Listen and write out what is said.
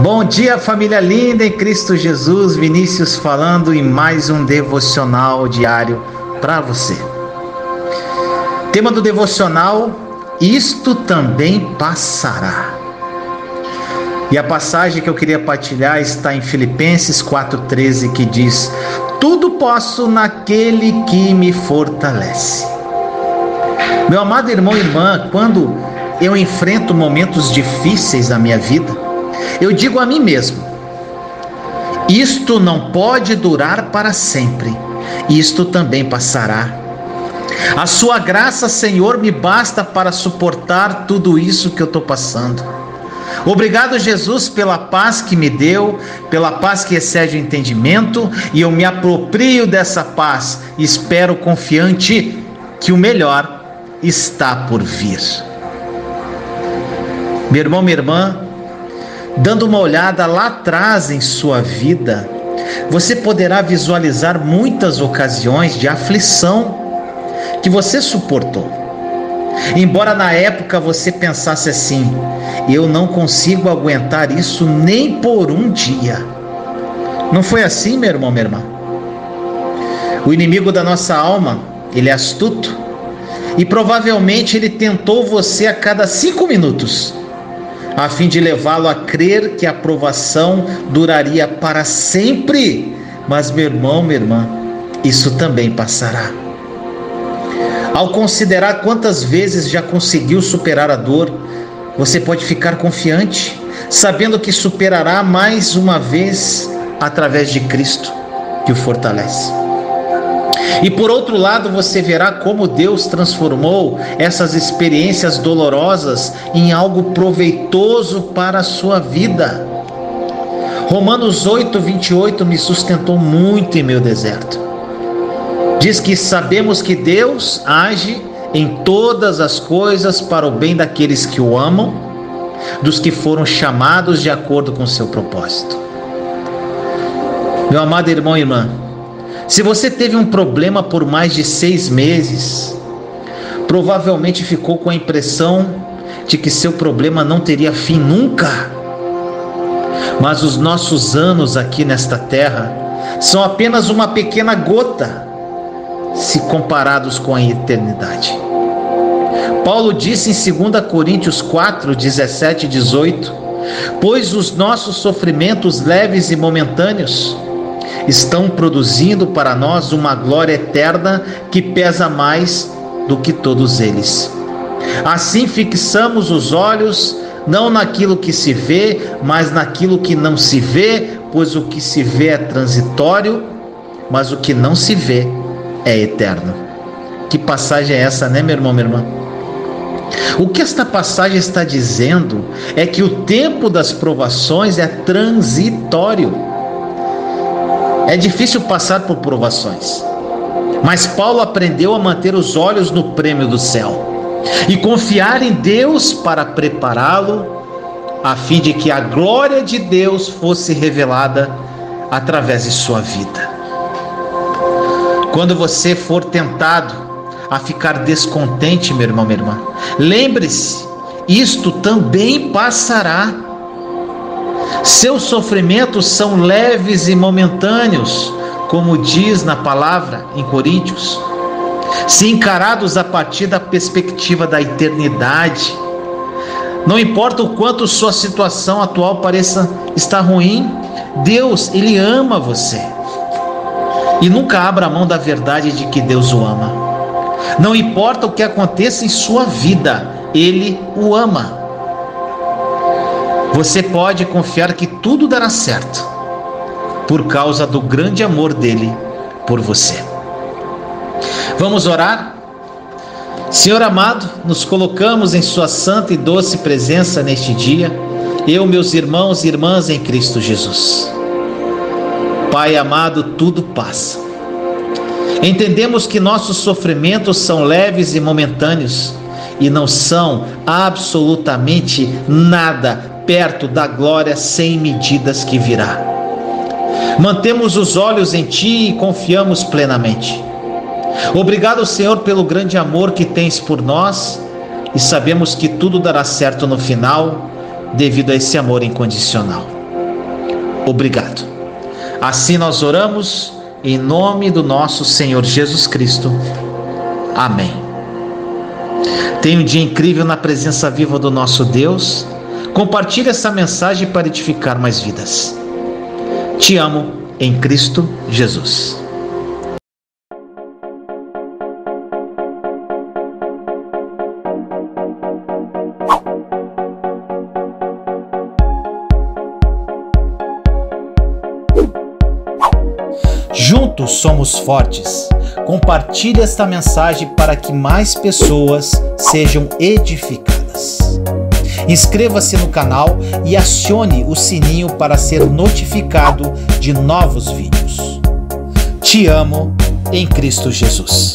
Bom dia, família linda em Cristo Jesus. Vinícius falando em mais um devocional diário para você. Tema do devocional: Isto também passará. E a passagem que eu queria partilhar está em Filipenses 4,13, que diz: Tudo posso naquele que me fortalece. Meu amado irmão e irmã, quando eu enfrento momentos difíceis na minha vida, eu digo a mim mesmo: isto não pode durar para sempre, isto também passará. A sua graça, Senhor, me basta para suportar tudo isso que eu estou passando. Obrigado, Jesus, pela paz que me deu, pela paz que excede o entendimento, e eu me aproprio dessa paz espero confiante que o melhor está por vir. Meu irmão, minha irmã, Dando uma olhada lá atrás em sua vida, você poderá visualizar muitas ocasiões de aflição que você suportou. Embora na época você pensasse assim: eu não consigo aguentar isso nem por um dia. Não foi assim, meu irmão, minha irmã? O inimigo da nossa alma, ele é astuto e provavelmente ele tentou você a cada cinco minutos a fim de levá-lo a crer que a aprovação duraria para sempre. Mas, meu irmão, minha irmã, isso também passará. Ao considerar quantas vezes já conseguiu superar a dor, você pode ficar confiante, sabendo que superará mais uma vez através de Cristo que o fortalece. E por outro lado, você verá como Deus transformou essas experiências dolorosas em algo proveitoso para a sua vida. Romanos 8, 28 me sustentou muito em meu deserto. Diz que sabemos que Deus age em todas as coisas para o bem daqueles que o amam, dos que foram chamados de acordo com seu propósito. Meu amado irmão e irmã, se você teve um problema por mais de seis meses, provavelmente ficou com a impressão de que seu problema não teria fim nunca. Mas os nossos anos aqui nesta terra são apenas uma pequena gota se comparados com a eternidade. Paulo disse em 2 Coríntios 4, 17 e 18: Pois os nossos sofrimentos leves e momentâneos estão produzindo para nós uma glória eterna que pesa mais do que todos eles. Assim fixamos os olhos não naquilo que se vê, mas naquilo que não se vê, pois o que se vê é transitório, mas o que não se vê é eterno. Que passagem é essa, né, meu irmão, minha irmã? O que esta passagem está dizendo é que o tempo das provações é transitório. É difícil passar por provações. Mas Paulo aprendeu a manter os olhos no prêmio do céu e confiar em Deus para prepará-lo, a fim de que a glória de Deus fosse revelada através de sua vida. Quando você for tentado a ficar descontente, meu irmão, minha irmã, lembre-se, isto também passará. Seus sofrimentos são leves e momentâneos, como diz na palavra em Coríntios, se encarados a partir da perspectiva da eternidade. Não importa o quanto sua situação atual pareça estar ruim, Deus, Ele ama você. E nunca abra mão da verdade de que Deus o ama. Não importa o que aconteça em sua vida, Ele o ama. Você pode confiar que tudo dará certo por causa do grande amor dele por você. Vamos orar? Senhor amado, nos colocamos em Sua santa e doce presença neste dia, eu, meus irmãos e irmãs em Cristo Jesus. Pai amado, tudo passa. Entendemos que nossos sofrimentos são leves e momentâneos e não são absolutamente nada perto da glória sem medidas que virá. Mantemos os olhos em Ti e confiamos plenamente. Obrigado, Senhor, pelo grande amor que tens por nós e sabemos que tudo dará certo no final devido a esse amor incondicional. obrigado. Assim nós oramos em nome do nosso Senhor Jesus Cristo. Amém. Tenha um dia incrível na presença viva do nosso Deus. Compartilhe essa mensagem para edificar mais vidas. Te amo em Cristo Jesus. Juntos somos fortes. Compartilhe esta mensagem para que mais pessoas sejam edificadas. Inscreva-se no canal e acione o sininho para ser notificado de novos vídeos. Te amo em Cristo Jesus.